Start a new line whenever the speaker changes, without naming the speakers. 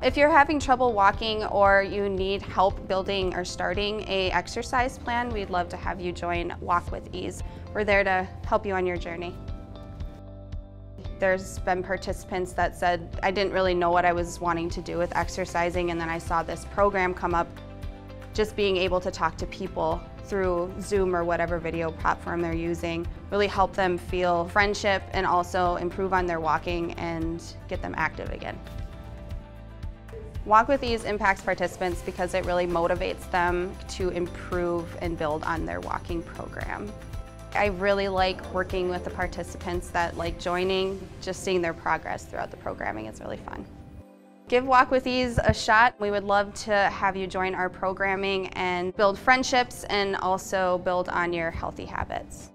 If you're having trouble walking or you need help building or starting a exercise plan, we'd love to have you join Walk with Ease. We're there to help you on your journey. There's been participants that said, I didn't really know what I was wanting to do with exercising and then I saw this program come up. Just being able to talk to people through Zoom or whatever video platform they're using really help them feel friendship and also improve on their walking and get them active again. Walk with Ease impacts participants because it really motivates them to improve and build on their walking program. I really like working with the participants that like joining, just seeing their progress throughout the programming is really fun. Give Walk with Ease a shot. We would love to have you join our programming and build friendships and also build on your healthy habits.